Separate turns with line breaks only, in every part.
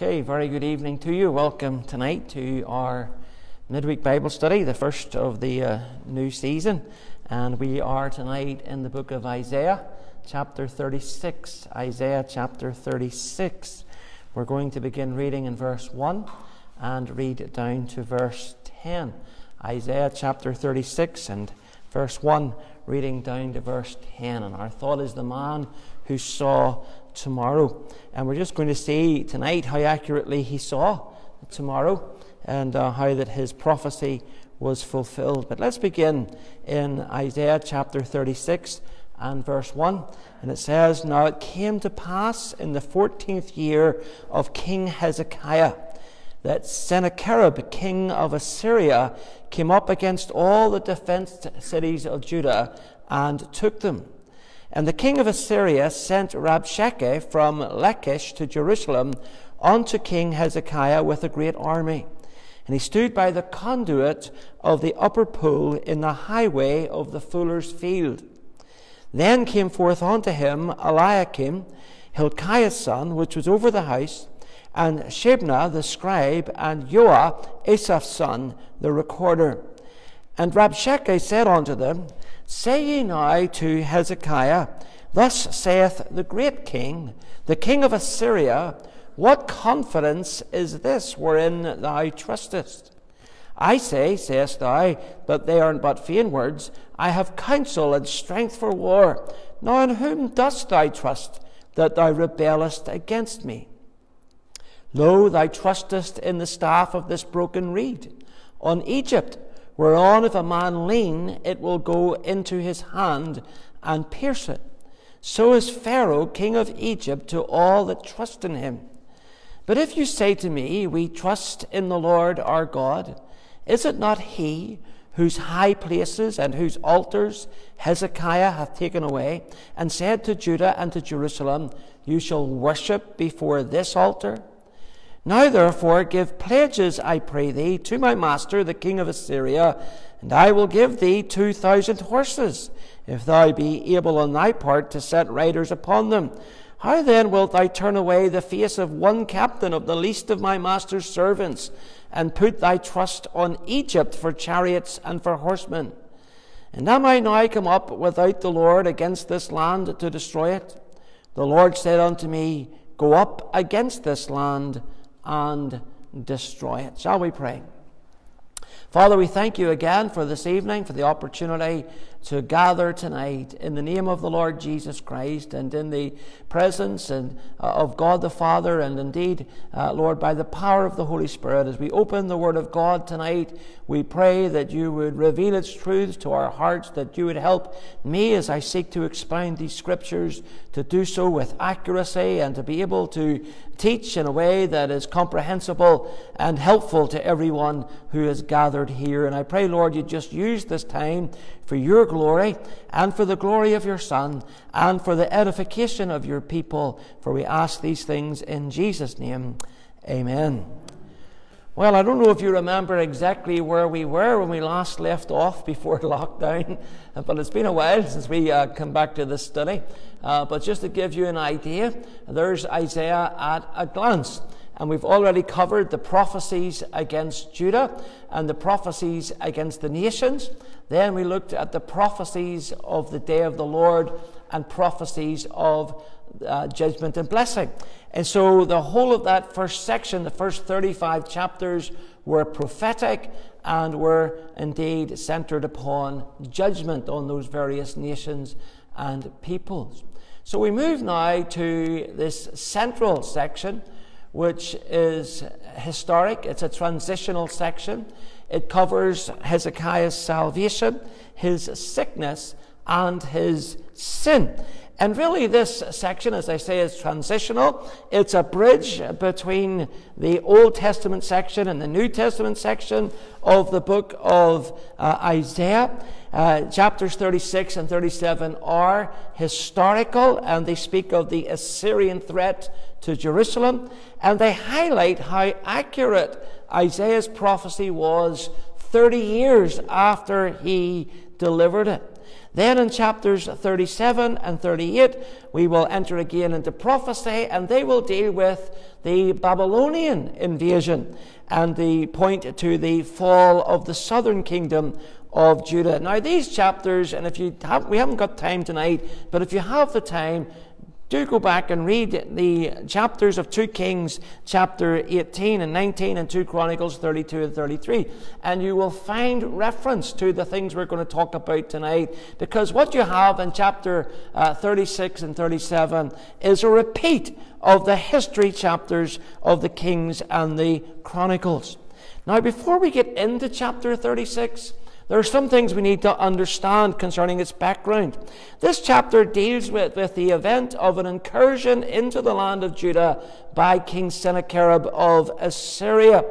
Okay, very good evening to you. Welcome tonight to our midweek Bible study, the first of the uh, new season. And we are tonight in the book of Isaiah, chapter 36. Isaiah chapter 36. We're going to begin reading in verse 1 and read down to verse 10. Isaiah chapter 36 and verse 1, reading down to verse 10. And our thought is the man who saw tomorrow. And we're just going to see tonight how accurately he saw tomorrow and uh, how that his prophecy was fulfilled. But let's begin in Isaiah chapter 36 and verse 1. And it says, Now it came to pass in the 14th year of King Hezekiah that Sennacherib, king of Assyria, came up against all the defenced cities of Judah and took them. And the king of Assyria sent Rabshakeh from Lachish to Jerusalem unto King Hezekiah with a great army. And he stood by the conduit of the upper pool in the highway of the fuller's field. Then came forth unto him Eliakim, Hilkiah's son, which was over the house, and Shebna the scribe, and Joah, Asaph's son, the recorder. And Rabshakeh said unto them, Say ye now to Hezekiah, Thus saith the great king, the king of Assyria, What confidence is this wherein thou trustest? I say, sayest thou, but they are but vain words. I have counsel and strength for war. Now in whom dost thou trust that thou rebellest against me? Lo, thou trustest in the staff of this broken reed. On Egypt whereon if a man lean, it will go into his hand and pierce it. So is Pharaoh, king of Egypt, to all that trust in him. But if you say to me, We trust in the Lord our God, is it not he whose high places and whose altars Hezekiah hath taken away, and said to Judah and to Jerusalem, You shall worship before this altar? Now therefore give pledges, I pray thee, to my master, the king of Assyria, and I will give thee two thousand horses, if thou be able on thy part to set riders upon them. How then wilt thou turn away the face of one captain of the least of my master's servants, and put thy trust on Egypt for chariots and for horsemen? And am I now come up without the Lord against this land to destroy it? The Lord said unto me, Go up against this land and destroy it. Shall we pray? Father, we thank you again for this evening, for the opportunity to gather tonight in the name of the Lord Jesus Christ and in the presence and, uh, of God the Father, and indeed, uh, Lord, by the power of the Holy Spirit. As we open the Word of God tonight, we pray that you would reveal its truths to our hearts, that you would help me as I seek to expound these scriptures to do so with accuracy and to be able to teach in a way that is comprehensible and helpful to everyone who is gathered here. And I pray, Lord, you just use this time for your glory and for the glory of your Son and for the edification of your people. For we ask these things in Jesus' name. Amen. Well, I don't know if you remember exactly where we were when we last left off before lockdown, but it's been a while since we uh, come back to this study. Uh, but just to give you an idea, there's Isaiah at a glance. And we've already covered the prophecies against Judah and the prophecies against the nations. Then we looked at the prophecies of the day of the Lord and prophecies of uh, judgment and blessing. And so the whole of that first section, the first 35 chapters, were prophetic and were indeed centered upon judgment on those various nations and peoples. So we move now to this central section, which is historic. It's a transitional section. It covers Hezekiah's salvation, his sickness, and his sin. And really, this section, as I say, is transitional. It's a bridge between the Old Testament section and the New Testament section of the book of uh, Isaiah. Uh, chapters 36 and 37 are historical and they speak of the Assyrian threat to Jerusalem and they highlight how accurate Isaiah's prophecy was 30 years after he delivered it. Then in chapters 37 and 38, we will enter again into prophecy, and they will deal with the Babylonian invasion and the point to the fall of the southern kingdom of Judah. Now, these chapters, and if you have, we haven't got time tonight, but if you have the time, do go back and read the chapters of 2 Kings, chapter 18 and 19, and 2 Chronicles 32 and 33. And you will find reference to the things we're going to talk about tonight. Because what you have in chapter uh, 36 and 37 is a repeat of the history chapters of the Kings and the Chronicles. Now, before we get into chapter 36, there are some things we need to understand concerning its background. This chapter deals with, with the event of an incursion into the land of Judah by King Sennacherib of Assyria.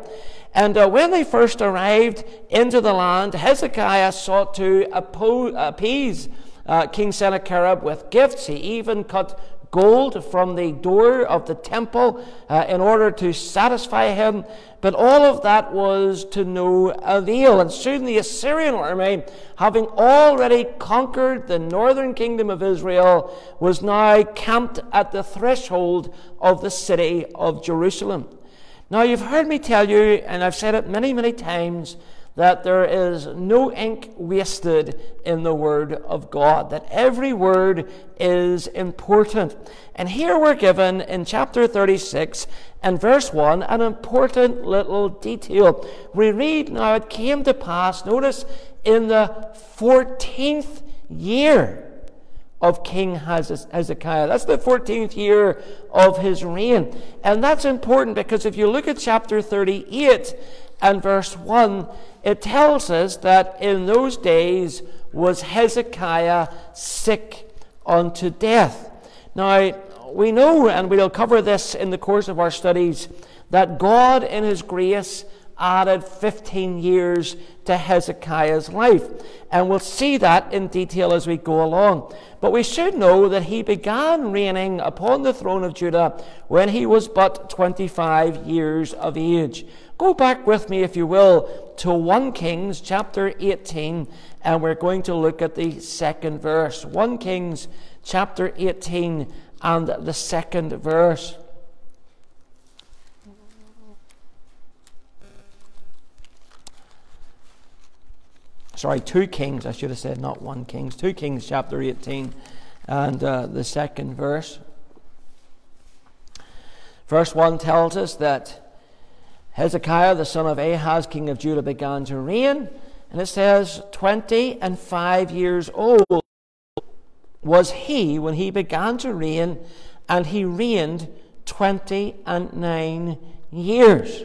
And uh, when they first arrived into the land, Hezekiah sought to appease uh, King Sennacherib with gifts. He even cut gold from the door of the temple uh, in order to satisfy him. But all of that was to no avail. And soon the Assyrian army, having already conquered the northern kingdom of Israel, was now camped at the threshold of the city of Jerusalem. Now, you've heard me tell you, and I've said it many, many times, that there is no ink wasted in the Word of God, that every word is important. And here we're given in chapter 36 and verse 1 an important little detail. We read, Now it came to pass, notice, in the 14th year of King Hezekiah. That's the 14th year of his reign. And that's important because if you look at chapter 38 and verse 1, it tells us that in those days was Hezekiah sick unto death. Now, we know, and we'll cover this in the course of our studies, that God in His grace added 15 years to Hezekiah's life. And we'll see that in detail as we go along. But we should know that he began reigning upon the throne of Judah when he was but 25 years of age. Go back with me, if you will, to 1 Kings chapter 18, and we're going to look at the second verse. 1 Kings chapter 18 and the second verse. Sorry, 2 Kings, I should have said, not 1 Kings. 2 Kings chapter 18 and uh, the second verse. Verse 1 tells us that Hezekiah, the son of Ahaz, king of Judah, began to reign. And it says, 20 and 5 years old was he when he began to reign, and he reigned 20 and 9 years.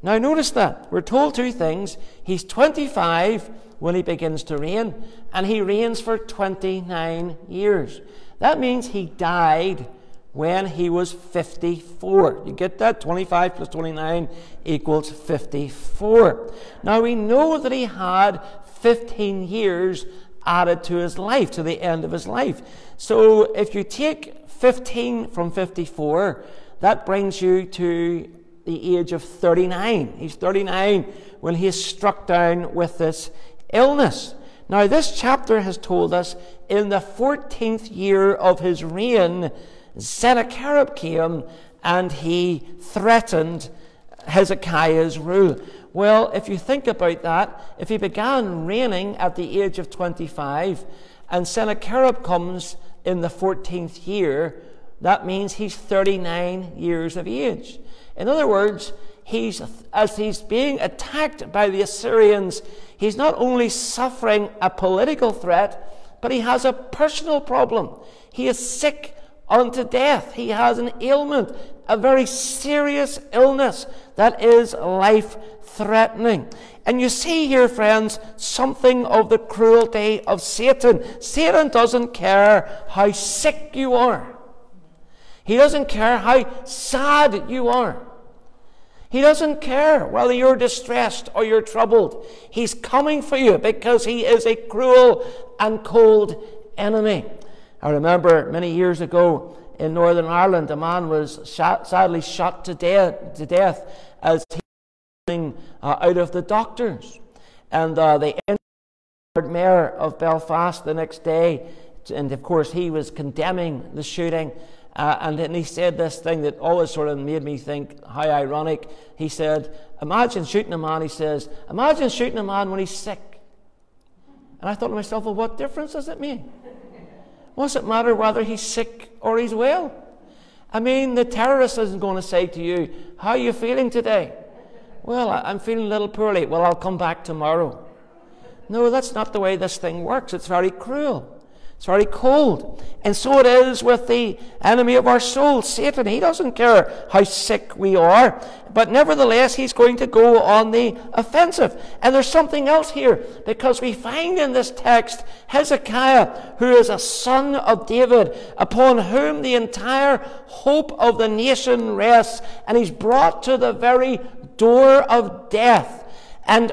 Now, notice that. We're told two things. He's 25 when he begins to reign, and he reigns for 29 years. That means he died when he was 54. You get that? 25 plus 29 equals 54. Now we know that he had 15 years added to his life, to the end of his life. So if you take 15 from 54, that brings you to the age of 39. He's 39 when he is struck down with this illness. Now, this chapter has told us in the 14th year of his reign, Sennacherib came and he threatened Hezekiah's rule. Well, if you think about that, if he began reigning at the age of 25 and Sennacherib comes in the 14th year, that means he's 39 years of age. In other words, he's, as he's being attacked by the Assyrians, he's not only suffering a political threat, but he has a personal problem. He is sick unto death. He has an ailment, a very serious illness that is life threatening. And you see here, friends, something of the cruelty of Satan. Satan doesn't care how sick you are. He doesn't care how sad you are. He doesn't care whether you're distressed or you're troubled. He's coming for you because he is a cruel and cold enemy. I remember many years ago in Northern Ireland, a man was shot, sadly shot to death, to death as he was uh, out of the doctors. And uh, mayor of Belfast the next day, and of course he was condemning the shooting. Uh, and then he said this thing that always sort of made me think how ironic. He said, Imagine shooting a man, he says, Imagine shooting a man when he's sick. And I thought to myself, well, what difference does it make? What does it matter whether he's sick or he's well? I mean, the terrorist isn't going to say to you, How are you feeling today? Well, I'm feeling a little poorly. Well, I'll come back tomorrow. No, that's not the way this thing works. It's very cruel. It's very cold. And so it is with the enemy of our soul, Satan. He doesn't care how sick we are, but nevertheless, he's going to go on the offensive. And there's something else here, because we find in this text Hezekiah, who is a son of David, upon whom the entire hope of the nation rests, and he's brought to the very door of death. And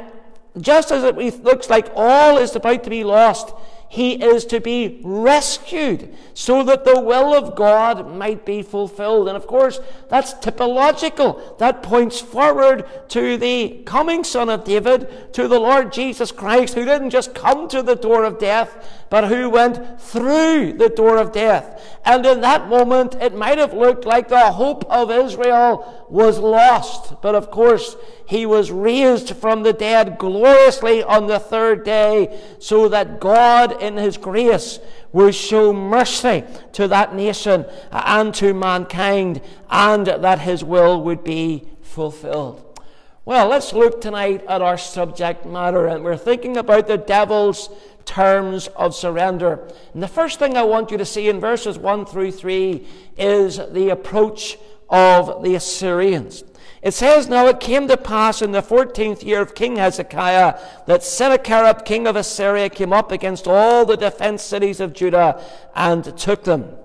just as it looks like all is about to be lost, he is to be rescued so that the will of God might be fulfilled. And of course, that's typological. That points forward to the coming Son of David, to the Lord Jesus Christ, who didn't just come to the door of death, but who went through the door of death. And in that moment, it might have looked like the hope of Israel was lost. But of course, he was raised from the dead gloriously on the third day, so that God, in his grace, will show mercy to that nation and to mankind, and that his will would be fulfilled. Well, let's look tonight at our subject matter, and we're thinking about the devil's terms of surrender. And the first thing I want you to see in verses 1 through 3 is the approach of the Assyrians. It says, Now it came to pass in the fourteenth year of King Hezekiah that Sennacherib, king of Assyria, came up against all the defense cities of Judah and took them.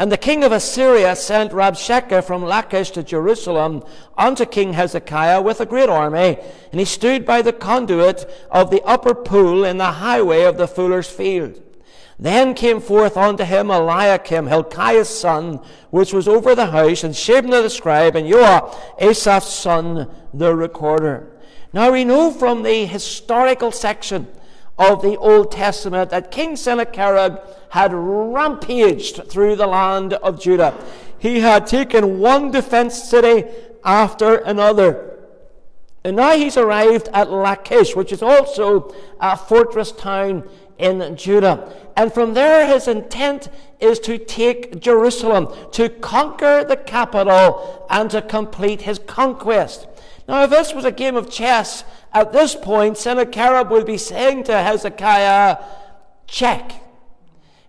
And the king of Assyria sent Rabshakeh from Lachish to Jerusalem unto King Hezekiah with a great army, and he stood by the conduit of the upper pool in the highway of the fuller's field. Then came forth unto him Eliakim, Hilkiah's son, which was over the house, and Shebna the scribe, and Joah, Asaph's son, the recorder. Now we know from the historical section of the Old Testament that King Sennacherib had rampaged through the land of Judah. He had taken one defense city after another. And now he's arrived at Lachish, which is also a fortress town in Judah. And from there, his intent is to take Jerusalem, to conquer the capital, and to complete his conquest. Now, if this was a game of chess, at this point, Sennacherib would be saying to Hezekiah, check.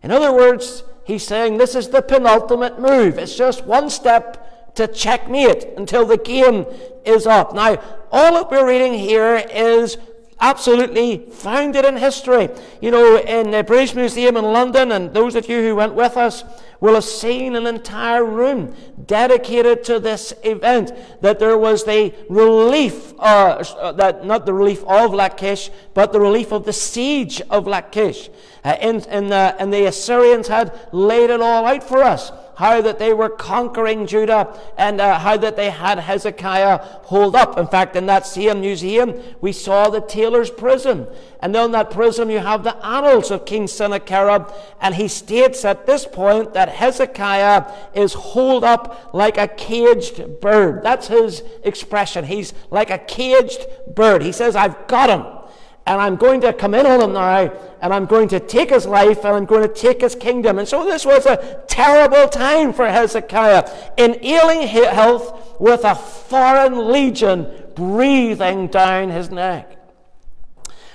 In other words, he's saying this is the penultimate move. It's just one step to checkmate until the game is up. Now, all that we're reading here is absolutely founded in history. You know, in the British Museum in London, and those of you who went with us will have seen an entire room dedicated to this event. That there was the relief, uh, that not the relief of Lachish, but the relief of the siege of Lachish. Uh, uh, and the Assyrians had laid it all out for us how that they were conquering Judah, and uh, how that they had Hezekiah holed up. In fact, in that same museum, we saw the Taylor's Prism. And on that prism, you have the annals of King Sennacherib, and he states at this point that Hezekiah is holed up like a caged bird. That's his expression. He's like a caged bird. He says, I've got him and I'm going to come in on him now, and I'm going to take his life, and I'm going to take his kingdom. And so this was a terrible time for Hezekiah in ailing health with a foreign legion breathing down his neck.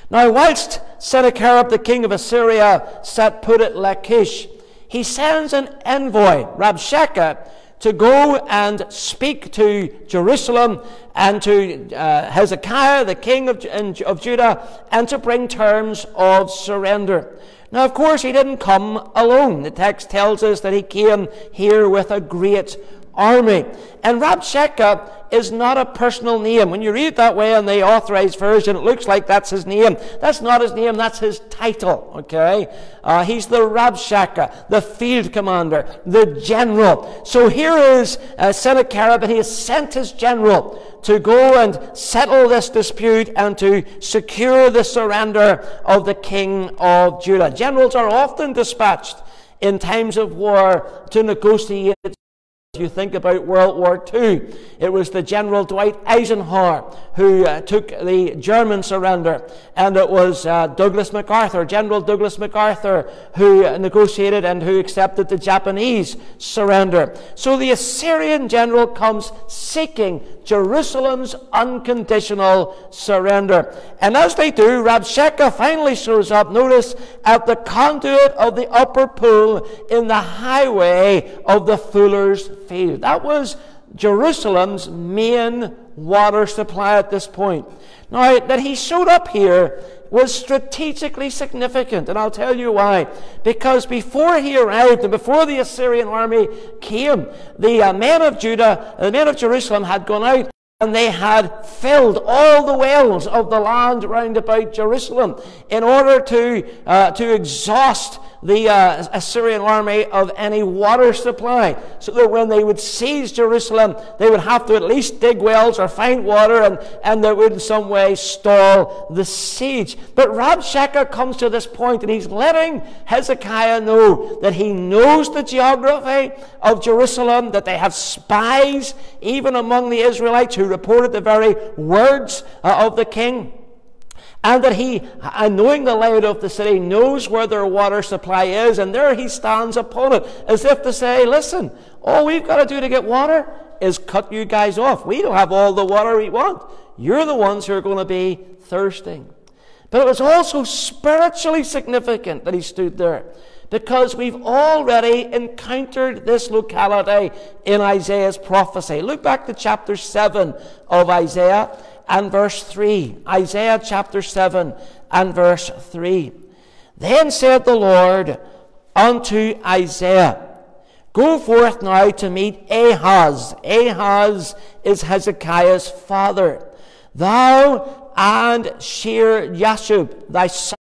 Now, whilst Sennacherib, the king of Assyria, sat put at Lachish, he sends an envoy, Rabshakeh, to go and speak to Jerusalem and to uh, Hezekiah, the king of, of Judah, and to bring terms of surrender. Now, of course, he didn't come alone. The text tells us that he came here with a great army. And Rabshakeh is not a personal name. When you read it that way in the authorized version, it looks like that's his name. That's not his name, that's his title, okay? Uh, he's the Rabshakeh, the field commander, the general. So here is uh, Sennacherib, and he has sent his general to go and settle this dispute and to secure the surrender of the king of Judah. Generals are often dispatched in times of war to negotiate you think about World War II, it was the General Dwight Eisenhower who uh, took the German surrender, and it was uh, Douglas MacArthur, General Douglas MacArthur, who uh, negotiated and who accepted the Japanese surrender. So the Assyrian general comes seeking Jerusalem's unconditional surrender. And as they do, Rabshakeh finally shows up, notice, at the conduit of the upper pool in the highway of the fuller's field. That was Jerusalem's main water supply at this point. Now, that he showed up here was strategically significant, and I'll tell you why. Because before he arrived and before the Assyrian army came, the uh, men of Judah, the men of Jerusalem had gone out and they had filled all the wells of the land round about Jerusalem in order to, uh, to exhaust the uh, Assyrian army of any water supply, so that when they would seize Jerusalem, they would have to at least dig wells or find water, and, and that would in some way stall the siege. But Rabshakeh comes to this point, and he's letting Hezekiah know that he knows the geography of Jerusalem, that they have spies even among the Israelites who reported the very words uh, of the king and that he, knowing the layout of the city, knows where their water supply is, and there he stands upon it, as if to say, Listen, all we've got to do to get water is cut you guys off. We don't have all the water we want. You're the ones who are going to be thirsting. But it was also spiritually significant that he stood there because we've already encountered this locality in Isaiah's prophecy. Look back to chapter 7 of Isaiah and verse 3. Isaiah chapter 7 and verse 3. Then said the Lord unto Isaiah, Go forth now to meet Ahaz. Ahaz is Hezekiah's father. Thou and Shear Yashub, thy son,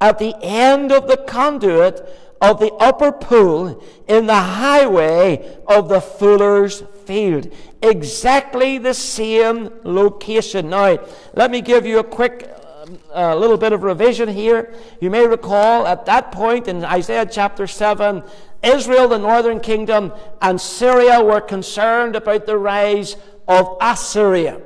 at the end of the conduit of the upper pool in the highway of the fuller's field. Exactly the same location. Now, let me give you a quick uh, little bit of revision here. You may recall at that point in Isaiah chapter 7, Israel, the northern kingdom, and Syria were concerned about the rise of Assyria.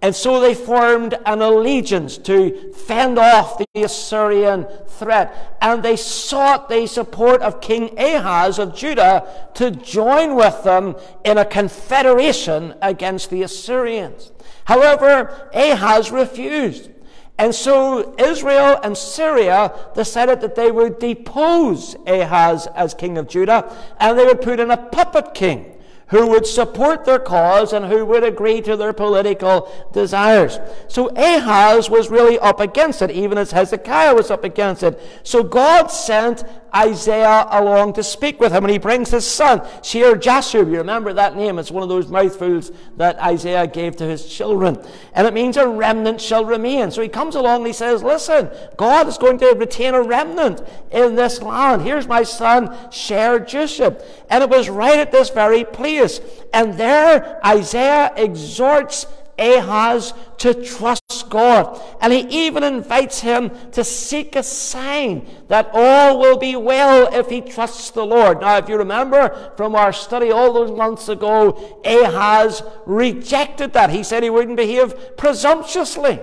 And so they formed an allegiance to fend off the Assyrian threat. And they sought the support of King Ahaz of Judah to join with them in a confederation against the Assyrians. However, Ahaz refused. And so Israel and Syria decided that they would depose Ahaz as king of Judah and they would put in a puppet king who would support their cause and who would agree to their political desires. So Ahaz was really up against it, even as Hezekiah was up against it. So God sent Isaiah along to speak with him, and he brings his son, Shear Jashub. You remember that name? It's one of those mouthfuls that Isaiah gave to his children. And it means a remnant shall remain. So he comes along and he says, Listen, God is going to retain a remnant in this land. Here's my son, Shear Jashub. And it was right at this very place. And there Isaiah exhorts Ahaz to trust God. And he even invites him to seek a sign that all will be well if he trusts the Lord. Now, if you remember from our study all those months ago, Ahaz rejected that. He said he wouldn't behave presumptuously.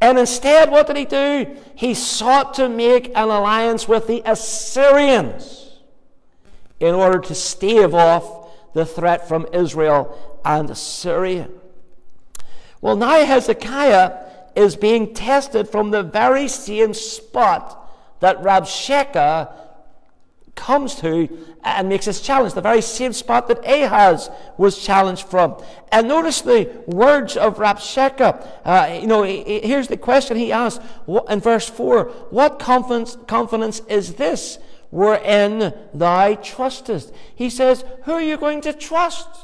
And instead, what did he do? He sought to make an alliance with the Assyrians in order to stave off the threat from Israel and Syria. Well, now Hezekiah is being tested from the very same spot that Rabshakeh comes to and makes his challenge, the very same spot that Ahaz was challenged from. And notice the words of Rabshakeh. Uh, you know, here's the question he asks in verse 4 What confidence, confidence is this wherein thou trustest? He says, Who are you going to trust?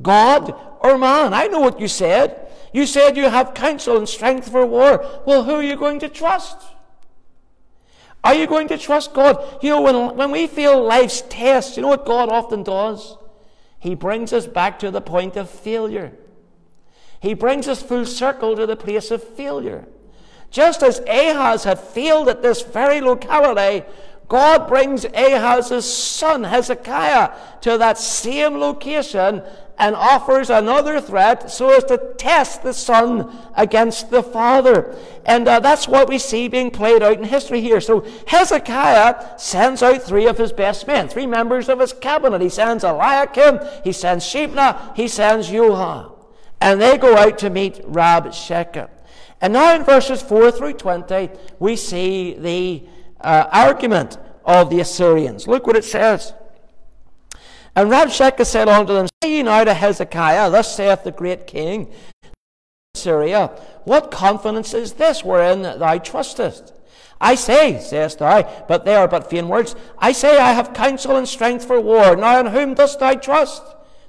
God or man? I know what you said. You said you have counsel and strength for war. Well, who are you going to trust? Are you going to trust God? You know, when, when we feel life's test, you know what God often does? He brings us back to the point of failure. He brings us full circle to the place of failure. Just as Ahaz had failed at this very locality, God brings Ahaz's son Hezekiah to that same location and offers another threat so as to test the son against the father. And uh, that's what we see being played out in history here. So Hezekiah sends out three of his best men, three members of his cabinet. He sends Eliakim, he sends Shebna, he sends Joah. And they go out to meet Rabshakeh. And now in verses 4 through 20, we see the uh, argument of the Assyrians. Look what it says. And Rabshakeh said unto them, Say ye now to Hezekiah, Thus saith the great king Syria, What confidence is this wherein thou trustest? I say, sayest thou, but they are but vain words. I say, I have counsel and strength for war. Now in whom dost thou trust,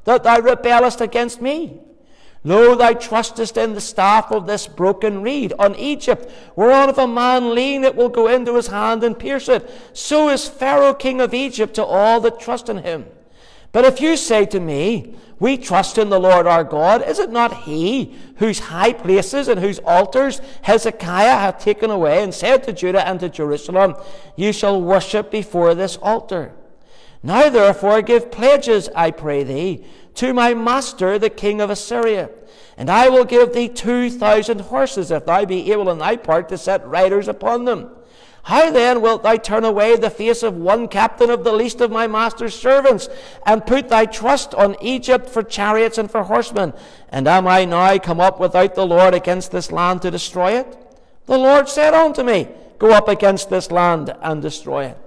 that thou rebellest against me? Lo, thou trustest in the staff of this broken reed on Egypt, whereon if a man lean, it will go into his hand and pierce it. So is Pharaoh king of Egypt to all that trust in him. But if you say to me, We trust in the Lord our God, is it not he whose high places and whose altars Hezekiah hath taken away and said to Judah and to Jerusalem, You shall worship before this altar? Now therefore give pledges, I pray thee, to my master, the king of Assyria. And I will give thee two thousand horses, if thou be able in thy part to set riders upon them. How then wilt thou turn away the face of one captain of the least of my master's servants, and put thy trust on Egypt for chariots and for horsemen? And am I now come up without the Lord against this land to destroy it? The Lord said unto me, Go up against this land and destroy it.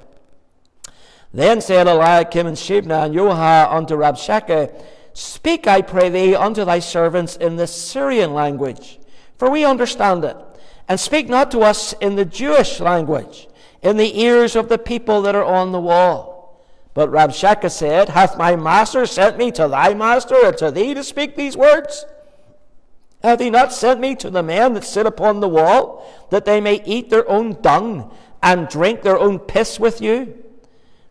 Then said Eliakim and Shebna and Joah unto Rabshakeh, Speak, I pray thee, unto thy servants in the Syrian language, for we understand it. And speak not to us in the Jewish language, in the ears of the people that are on the wall. But Rabshakeh said, Hath my master sent me to thy master, or to thee to speak these words? Hath he not sent me to the men that sit upon the wall, that they may eat their own dung and drink their own piss with you?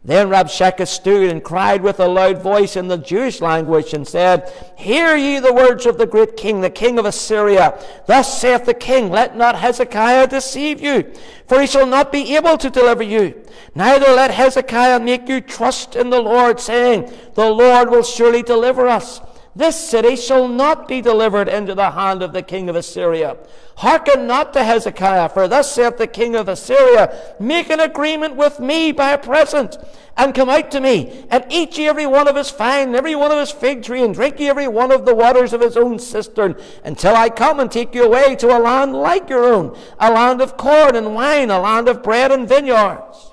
Then Rabshakeh stood and cried with a loud voice in the Jewish language and said, Hear ye the words of the great king, the king of Assyria. Thus saith the king, Let not Hezekiah deceive you, for he shall not be able to deliver you. Neither let Hezekiah make you trust in the Lord, saying, The Lord will surely deliver us. This city shall not be delivered into the hand of the king of Assyria. Hearken not to Hezekiah, for thus saith the king of Assyria, Make an agreement with me by a present, and come out to me, and eat ye every one of his vine, every one of his fig tree, and drink ye every one of the waters of his own cistern, until I come and take you away to a land like your own, a land of corn and wine, a land of bread and vineyards.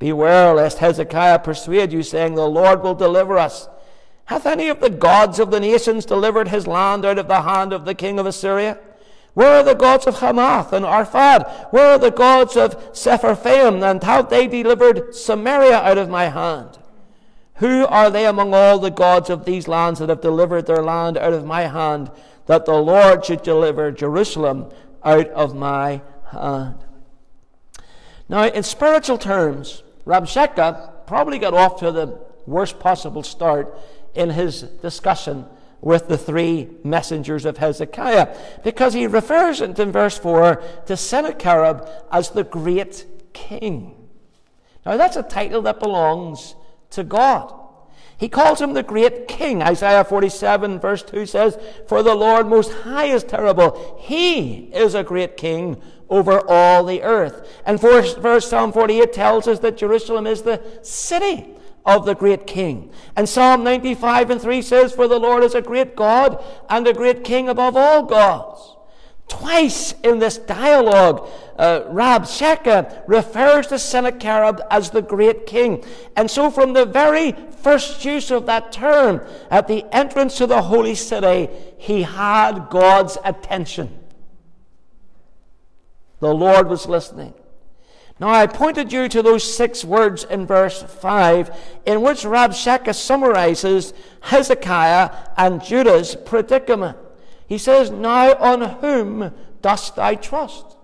Beware lest Hezekiah persuade you, saying, The Lord will deliver us Hath any of the gods of the nations delivered his land out of the hand of the king of Assyria? Where are the gods of Hamath and Arpad? Where are the gods of Sepharvaim? And have they delivered Samaria out of my hand? Who are they among all the gods of these lands that have delivered their land out of my hand, that the Lord should deliver Jerusalem out of my hand? Now, in spiritual terms, Rabshakeh probably got off to the worst possible start in his discussion with the three messengers of Hezekiah because he refers in verse 4 to Sennacherib as the great king. Now, that's a title that belongs to God. He calls him the great king. Isaiah 47, verse 2 says, For the Lord Most High is terrible. He is a great king over all the earth. And verse Psalm 48 tells us that Jerusalem is the city of the great king. And Psalm 95 and 3 says, For the Lord is a great God and a great king above all gods. Twice in this dialogue, uh, Rabshakeh refers to Sennacherib as the great king. And so, from the very first use of that term, at the entrance to the holy city, he had God's attention. The Lord was listening. Now, I pointed you to those six words in verse 5, in which Rabshakeh summarizes Hezekiah and Judah's predicament. He says, Now on whom dost thou trust?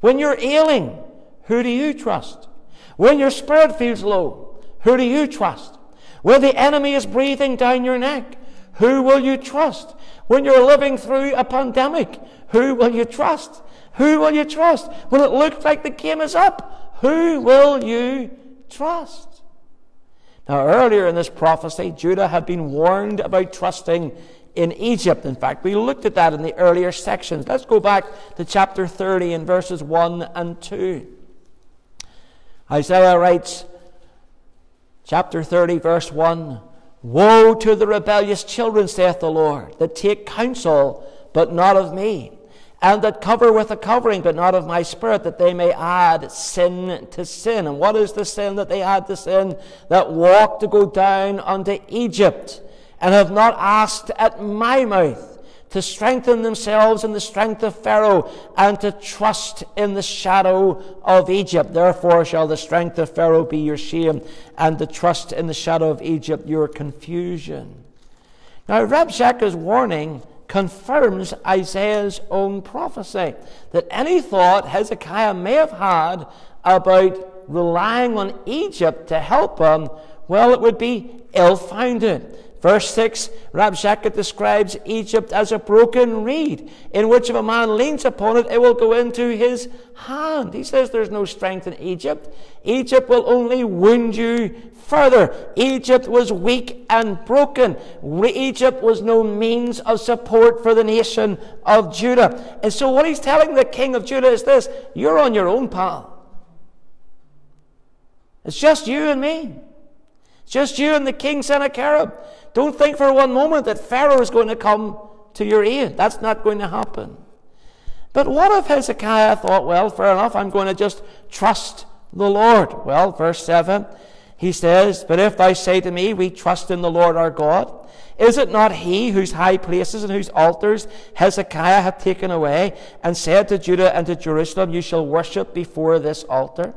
When you're ailing, who do you trust? When your spirit feels low, who do you trust? When the enemy is breathing down your neck, who will you trust? When you're living through a pandemic, who will you trust? Who will you trust? When it looks like the game is up, who will you trust? Now, earlier in this prophecy, Judah had been warned about trusting in Egypt. In fact, we looked at that in the earlier sections. Let's go back to chapter 30 and verses 1 and 2. Isaiah writes, chapter 30, verse 1 Woe to the rebellious children, saith the Lord, that take counsel, but not of me, and that cover with a covering, but not of my spirit, that they may add sin to sin. And what is the sin that they add to sin? That walk to go down unto Egypt, and have not asked at my mouth to strengthen themselves in the strength of Pharaoh and to trust in the shadow of Egypt. Therefore shall the strength of Pharaoh be your shame and the trust in the shadow of Egypt your confusion. Now, Rabshakeh's warning confirms Isaiah's own prophecy that any thought Hezekiah may have had about relying on Egypt to help him, well, it would be ill founded. Verse 6, Rabshakeh describes Egypt as a broken reed, in which if a man leans upon it, it will go into his hand. He says there's no strength in Egypt. Egypt will only wound you further. Egypt was weak and broken. Egypt was no means of support for the nation of Judah. And so what he's telling the king of Judah is this, you're on your own, pal. It's just you and me. It's just you and the king Sennacherib. Don't think for one moment that Pharaoh is going to come to your aid. That's not going to happen. But what if Hezekiah thought, well, fair enough, I'm going to just trust the Lord? Well, verse 7, he says, But if thou say to me, We trust in the Lord our God, is it not he whose high places and whose altars Hezekiah hath taken away, and said to Judah and to Jerusalem, You shall worship before this altar?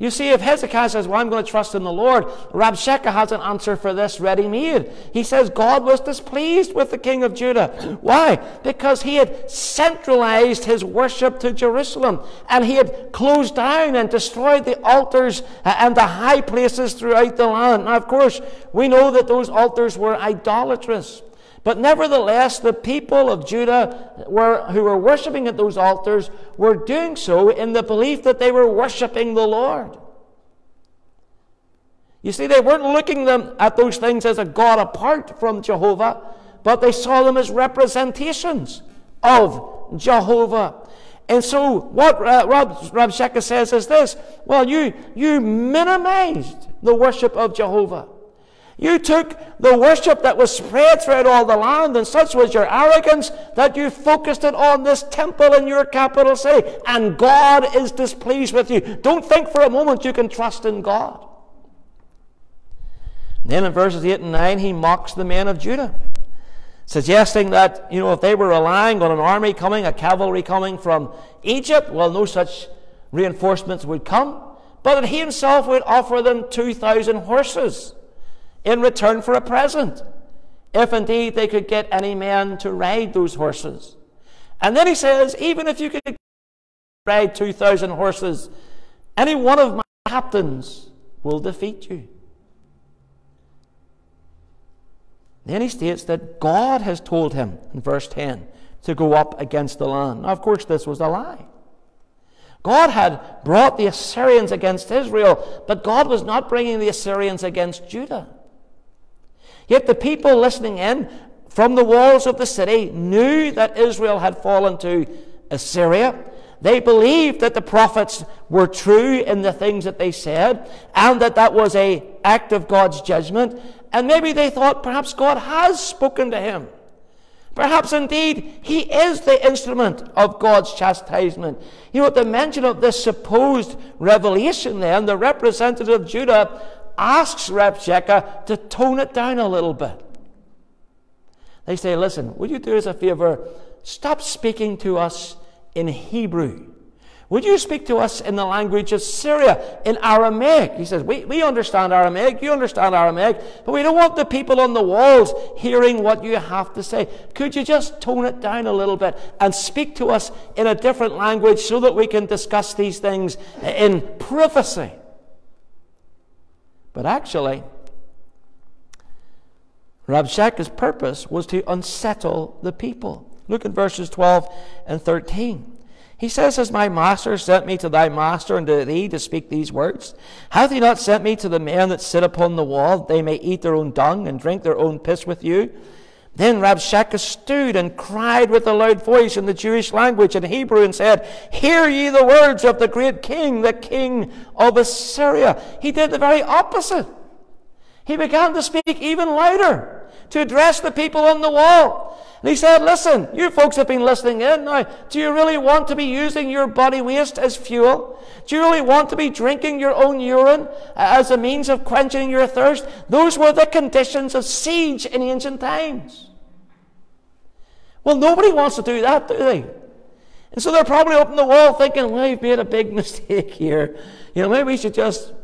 You see, if Hezekiah says, Well, I'm going to trust in the Lord, Rabshakeh has an answer for this ready made. He says God was displeased with the king of Judah. Why? Because he had centralized his worship to Jerusalem and he had closed down and destroyed the altars uh, and the high places throughout the land. Now, of course, we know that those altars were idolatrous. But nevertheless, the people of Judah were, who were worshipping at those altars were doing so in the belief that they were worshipping the Lord. You see, they weren't looking them at those things as a God apart from Jehovah, but they saw them as representations of Jehovah. And so, what Rob, Rabshakeh says is this well, you, you minimized the worship of Jehovah. You took the worship that was spread throughout all the land, and such was your arrogance that you focused it on this temple in your capital city. And God is displeased with you. Don't think for a moment you can trust in God. Then in verses 8 and 9, he mocks the men of Judah, suggesting that, you know, if they were relying on an army coming, a cavalry coming from Egypt, well, no such reinforcements would come, but that he himself would offer them 2,000 horses in return for a present, if indeed they could get any men to ride those horses. And then he says, even if you could ride 2,000 horses, any one of my captains will defeat you. Then he states that God has told him in verse 10 to go up against the land. Now, of course, this was a lie. God had brought the Assyrians against Israel, but God was not bringing the Assyrians against Judah. Yet the people listening in from the walls of the city knew that Israel had fallen to Assyria. They believed that the prophets were true in the things that they said, and that that was a act of God's judgment. And maybe they thought perhaps God has spoken to him. Perhaps indeed he is the instrument of God's chastisement. You know, the mention of this supposed revelation, then, the representative of Judah asks Rabshakeh to tone it down a little bit. They say, Listen, would you do us a favor? Stop speaking to us in Hebrew. Would you speak to us in the language of Syria, in Aramaic? He says, we, we understand Aramaic, you understand Aramaic, but we don't want the people on the walls hearing what you have to say. Could you just tone it down a little bit and speak to us in a different language so that we can discuss these things in privacy? But actually, Rabshakeh's purpose was to unsettle the people. Look at verses 12 and 13. He says, Has my master sent me to thy master and to thee to speak these words? Hath he not sent me to the men that sit upon the wall, that they may eat their own dung and drink their own piss with you? Then Rabshakeh stood and cried with a loud voice in the Jewish language in Hebrew and said, Hear ye the words of the great king, the king of Assyria. He did the very opposite. He began to speak even louder to address the people on the wall. And he said, Listen, you folks have been listening in. Now, do you really want to be using your body waste as fuel? Do you really want to be drinking your own urine as a means of quenching your thirst? Those were the conditions of siege in ancient times. Well, nobody wants to do that, do they? And so they're probably up in the wall thinking, well, we've made a big mistake here. You know, maybe we should just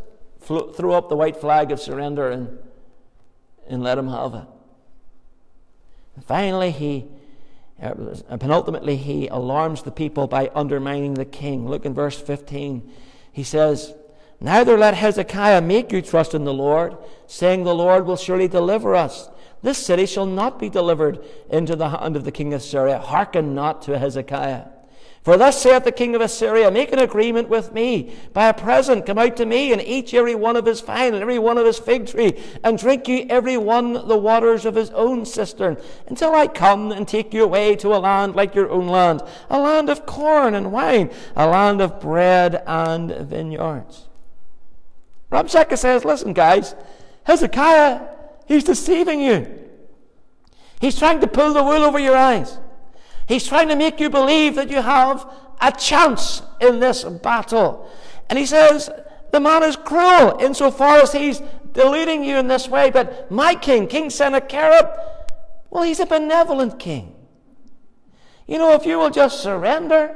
throw up the white flag of surrender and, and let them have it. Finally, he, uh, penultimately, he alarms the people by undermining the king. Look in verse 15. He says, Neither let Hezekiah make you trust in the Lord, saying, The Lord will surely deliver us. This city shall not be delivered into the hand of the king of Syria. Hearken not to Hezekiah. For thus saith the king of Assyria, Make an agreement with me. By a present come out to me, and eat every one of his vine, and every one of his fig tree, and drink ye every one the waters of his own cistern, until I come and take you away to a land like your own land, a land of corn and wine, a land of bread and vineyards. Rabshakeh says, Listen, guys, Hezekiah, he's deceiving you. He's trying to pull the wool over your eyes. He's trying to make you believe that you have a chance in this battle. And he says, the man is cruel insofar as he's deluding you in this way. But my king, King Sennacherib, well, he's a benevolent king. You know, if you will just surrender,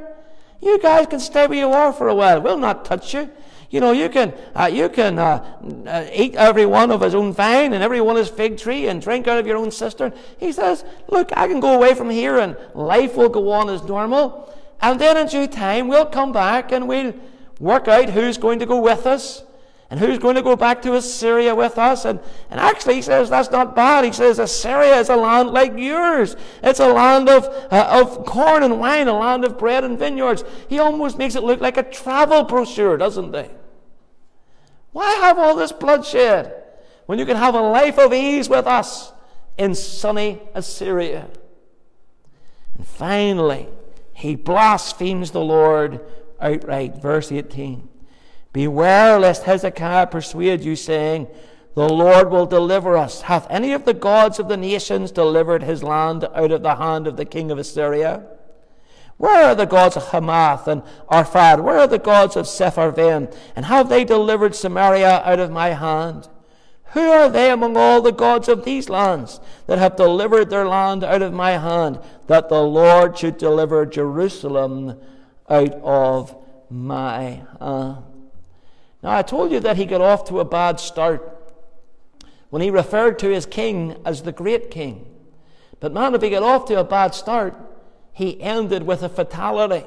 you guys can stay where you are for a while. We'll not touch you. You know, you can, uh, you can uh, uh, eat every one of his own vine and every one his fig tree and drink out of your own cistern. He says, look, I can go away from here and life will go on as normal. And then in due time, we'll come back and we'll work out who's going to go with us and who's going to go back to Assyria with us. And, and actually, he says that's not bad. He says Assyria is a land like yours. It's a land of, uh, of corn and wine, a land of bread and vineyards. He almost makes it look like a travel brochure, doesn't he? Why have all this bloodshed when you can have a life of ease with us in sunny Assyria? And finally, he blasphemes the Lord outright. Verse 18 Beware lest Hezekiah persuade you, saying, The Lord will deliver us. Hath any of the gods of the nations delivered his land out of the hand of the king of Assyria? Where are the gods of Hamath and Arphad? Where are the gods of Sepharvaim? And have they delivered Samaria out of my hand? Who are they among all the gods of these lands that have delivered their land out of my hand, that the Lord should deliver Jerusalem out of my hand? Now, I told you that he got off to a bad start when he referred to his king as the great king. But man, if he got off to a bad start, he ended with a fatality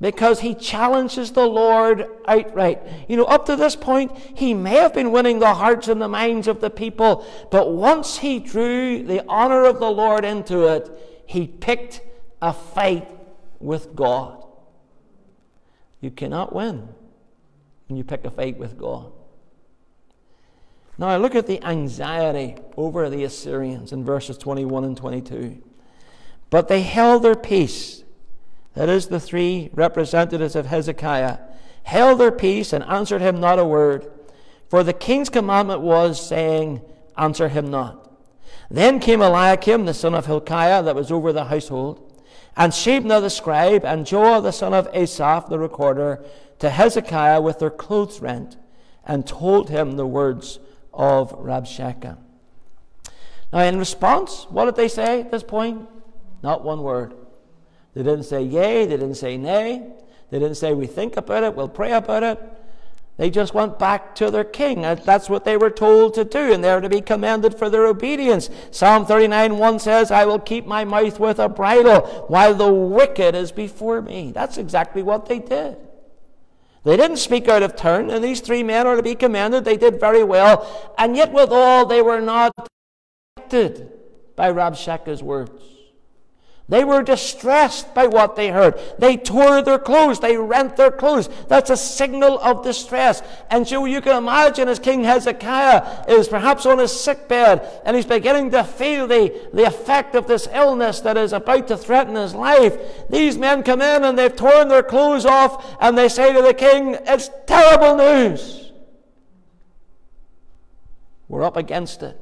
because he challenges the Lord outright. You know, up to this point, he may have been winning the hearts and the minds of the people, but once he drew the honor of the Lord into it, he picked a fight with God. You cannot win you pick a fight with God. Now, look at the anxiety over the Assyrians in verses 21 and 22. But they held their peace. That is, the three representatives of Hezekiah held their peace and answered him not a word. For the king's commandment was, saying, Answer him not. Then came Eliakim, the son of Hilkiah, that was over the household, and Shebna the scribe, and Joah the son of Asaph the recorder, to Hezekiah with their clothes rent, and told him the words of Rabshakeh. Now, in response, what did they say at this point? Not one word. They didn't say yea, they didn't say nay. They didn't say, We think about it, we'll pray about it. They just went back to their king. Uh, that's what they were told to do, and they're to be commended for their obedience. Psalm 39 1 says, I will keep my mouth with a bridle while the wicked is before me. That's exactly what they did. They didn't speak out of turn, and these three men are to be commended. They did very well, and yet, withal, they were not affected by Rabshakeh's words. They were distressed by what they heard. They tore their clothes. They rent their clothes. That's a signal of distress. And so you can imagine as King Hezekiah is perhaps on his sick bed and he's beginning to feel the, the effect of this illness that is about to threaten his life. These men come in and they've torn their clothes off and they say to the king, It's terrible news. We're up against it.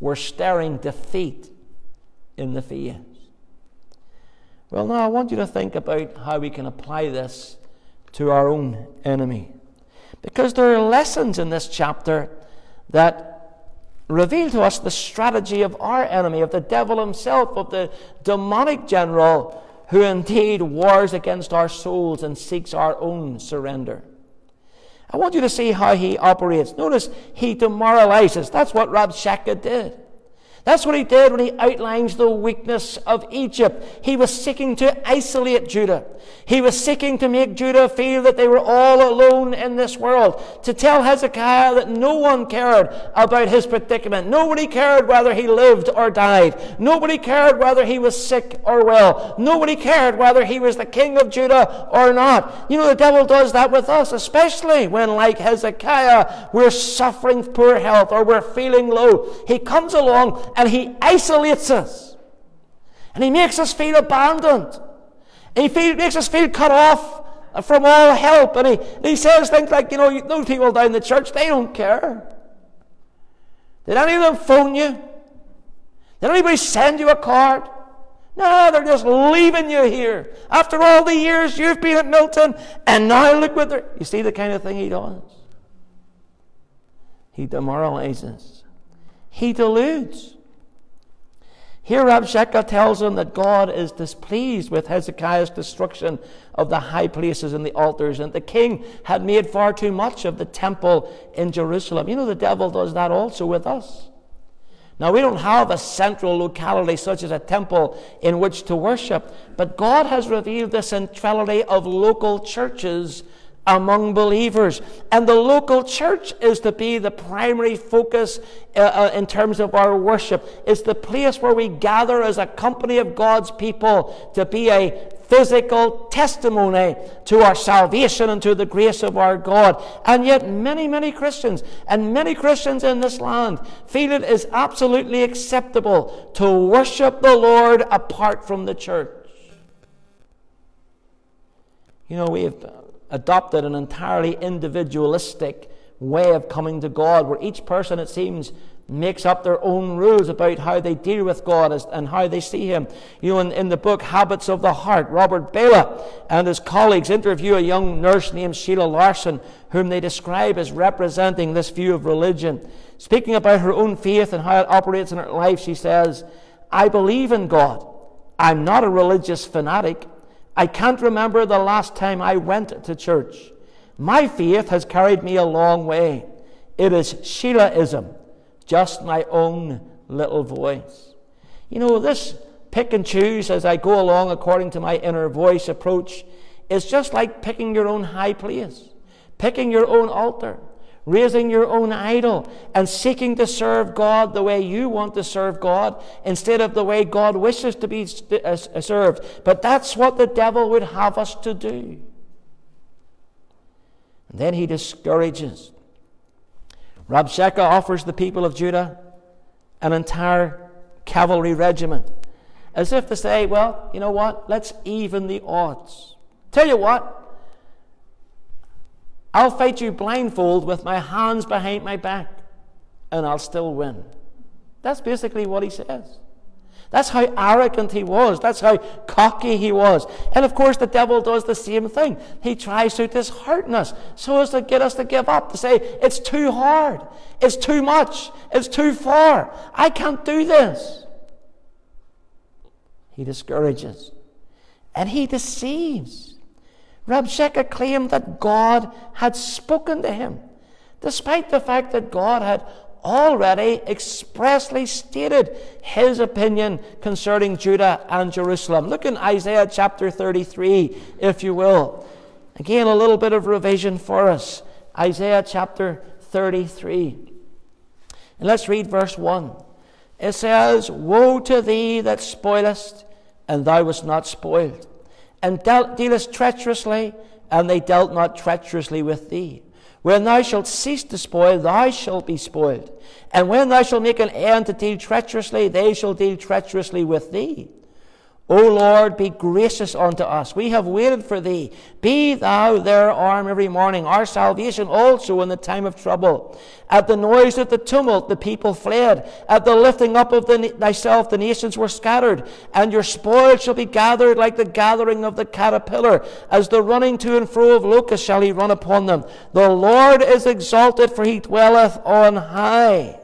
We're staring defeat in the face. Well, now I want you to think about how we can apply this to our own enemy. Because there are lessons in this chapter that reveal to us the strategy of our enemy, of the devil himself, of the demonic general who indeed wars against our souls and seeks our own surrender. I want you to see how he operates. Notice he demoralizes. That's what Rabshakeh did. That's what he did when he outlines the weakness of Egypt. He was seeking to isolate Judah. He was seeking to make Judah feel that they were all alone in this world. To tell Hezekiah that no one cared about his predicament. Nobody cared whether he lived or died. Nobody cared whether he was sick or well. Nobody cared whether he was the king of Judah or not. You know, the devil does that with us, especially when, like Hezekiah, we're suffering poor health or we're feeling low. He comes along and he isolates us. And he makes us feel abandoned. He feel, makes us feel cut off from all help. And he, and he says things like, you know, those people down in the church, they don't care. Did any of them phone you? Did anybody send you a card? No, they're just leaving you here. After all the years you've been at Milton, and now look what they're. You see the kind of thing he does? He demoralizes, he deludes. Here, Rabshakeh tells him that God is displeased with Hezekiah's destruction of the high places and the altars, and the king had made far too much of the temple in Jerusalem. You know, the devil does that also with us. Now, we don't have a central locality such as a temple in which to worship, but God has revealed the centrality of local churches among believers. And the local church is to be the primary focus uh, uh, in terms of our worship. It's the place where we gather as a company of God's people to be a physical testimony to our salvation and to the grace of our God. And yet, many, many Christians and many Christians in this land feel it is absolutely acceptable to worship the Lord apart from the church. You know, we've adopted an entirely individualistic way of coming to God, where each person, it seems, makes up their own rules about how they deal with God and how they see Him. You know, in, in the book Habits of the Heart, Robert Bellah and his colleagues interview a young nurse named Sheila Larson, whom they describe as representing this view of religion. Speaking about her own faith and how it operates in her life, she says, I believe in God. I'm not a religious fanatic. I can't remember the last time I went to church. My faith has carried me a long way. It is Sheilaism, just my own little voice. You know, this pick and choose as I go along according to my inner voice approach is just like picking your own high place, picking your own altar raising your own idol and seeking to serve God the way you want to serve God instead of the way God wishes to be uh, served. But that's what the devil would have us to do. And then he discourages. Rabshakeh offers the people of Judah an entire cavalry regiment, as if to say, well, you know what, let's even the odds. Tell you what, I'll fight you blindfold with my hands behind my back, and I'll still win. That's basically what he says. That's how arrogant he was. That's how cocky he was. And of course, the devil does the same thing. He tries to dishearten us so as to get us to give up, to say, it's too hard, it's too much, it's too far. I can't do this. He discourages and he deceives. Rabshakeh claimed that God had spoken to him, despite the fact that God had already expressly stated his opinion concerning Judah and Jerusalem. Look in Isaiah chapter 33, if you will. Again, a little bit of revision for us. Isaiah chapter 33. And let's read verse 1. It says, Woe to thee that spoilest, and thou wast not spoiled, and dealt, dealest treacherously, and they dealt not treacherously with thee. When thou shalt cease to spoil, thou shalt be spoiled. And when thou shalt make an end to deal treacherously, they shall deal treacherously with thee. O Lord, be gracious unto us. We have waited for thee. Be thou their arm every morning, our salvation also in the time of trouble. At the noise of the tumult, the people fled. At the lifting up of the, thyself, the nations were scattered. And your spoil shall be gathered like the gathering of the caterpillar. As the running to and fro of locusts shall he run upon them. The Lord is exalted, for he dwelleth on high.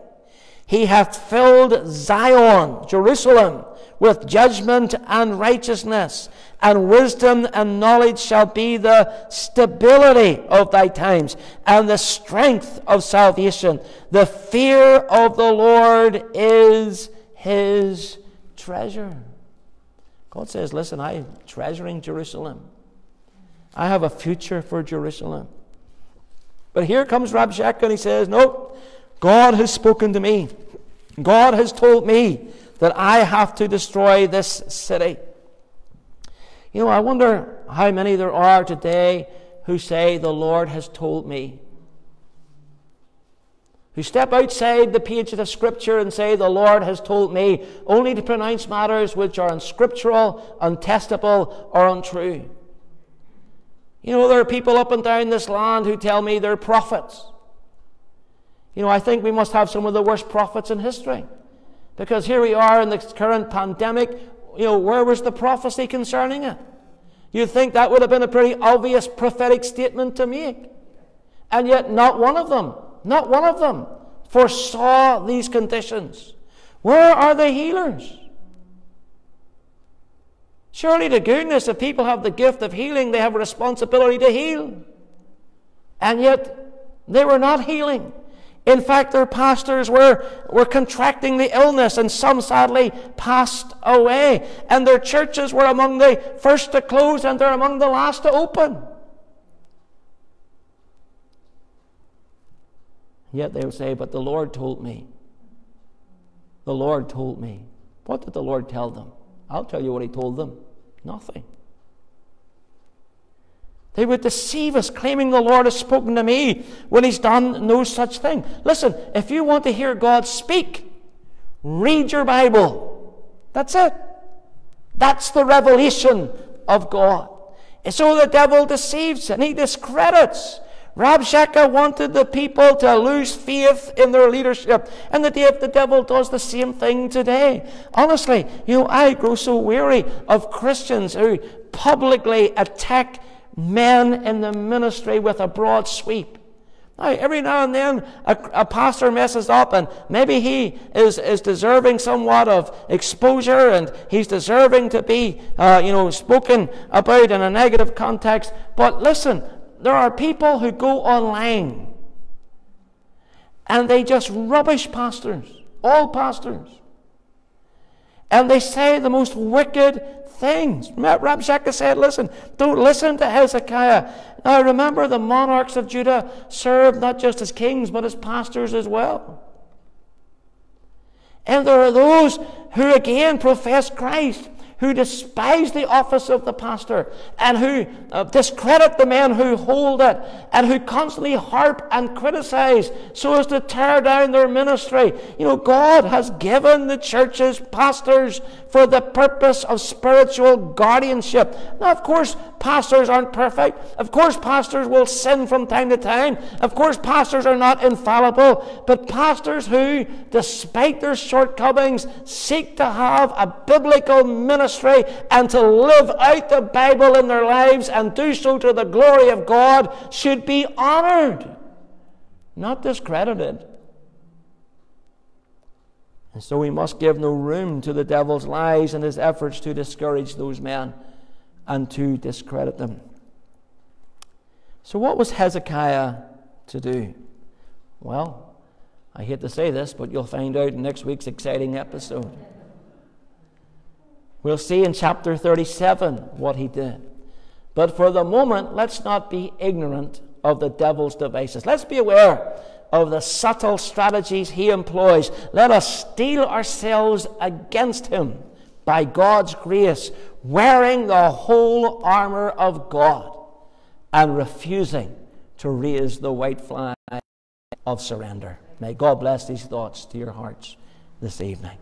He hath filled Zion, Jerusalem with judgment and righteousness, and wisdom and knowledge shall be the stability of thy times, and the strength of salvation. The fear of the Lord is his treasure. God says, Listen, I'm treasuring Jerusalem. I have a future for Jerusalem. But here comes Rabshakeh and he says, No, God has spoken to me. God has told me that I have to destroy this city. You know, I wonder how many there are today who say, The Lord has told me. Who step outside the pages of Scripture and say, The Lord has told me, only to pronounce matters which are unscriptural, untestable, or untrue. You know, there are people up and down this land who tell me they're prophets. You know, I think we must have some of the worst prophets in history. Because here we are in the current pandemic. You know, where was the prophecy concerning it? You'd think that would have been a pretty obvious prophetic statement to make. And yet, not one of them, not one of them foresaw these conditions. Where are the healers? Surely, to goodness, if people have the gift of healing, they have a responsibility to heal. And yet, they were not healing. In fact, their pastors were, were contracting the illness, and some sadly passed away. And their churches were among the first to close, and they're among the last to open. Yet they would say, But the Lord told me. The Lord told me. What did the Lord tell them? I'll tell you what He told them nothing. They would deceive us, claiming the Lord has spoken to me when He's done no such thing. Listen, if you want to hear God speak, read your Bible. That's it. That's the revelation of God. And so the devil deceives and he discredits. Rabshakeh wanted the people to lose faith in their leadership. And the, day of the devil does the same thing today. Honestly, you know, I grow so weary of Christians who publicly attack men in the ministry with a broad sweep. Now, every now and then a, a, pastor messes up, and maybe he is, is deserving somewhat of exposure, and he's deserving to be, uh, you know, spoken about in a negative context. But listen, there are people who go online and they just rubbish pastors, all pastors. And they say the most wicked things. Rabshakeh said, Listen, don't listen to Hezekiah. Now remember, the monarchs of Judah served not just as kings, but as pastors as well. And there are those who again profess Christ who despise the office of the pastor and who uh, discredit the men who hold it and who constantly harp and criticize so as to tear down their ministry. You know, God has given the churches pastors for the purpose of spiritual guardianship. Now, of course, pastors aren't perfect. Of course, pastors will sin from time to time. Of course, pastors are not infallible. But pastors who, despite their shortcomings, seek to have a biblical ministry and to live out the Bible in their lives and do so to the glory of God should be honored, not discredited. And so we must give no room to the devil's lies and his efforts to discourage those men and to discredit them. So, what was Hezekiah to do? Well, I hate to say this, but you'll find out in next week's exciting episode. We'll see in chapter 37 what he did. But for the moment, let's not be ignorant of the devil's devices. Let's be aware of the subtle strategies he employs. Let us steel ourselves against him by God's grace, wearing the whole armor of God and refusing to raise the white flag of surrender. May God bless these thoughts to your hearts this evening.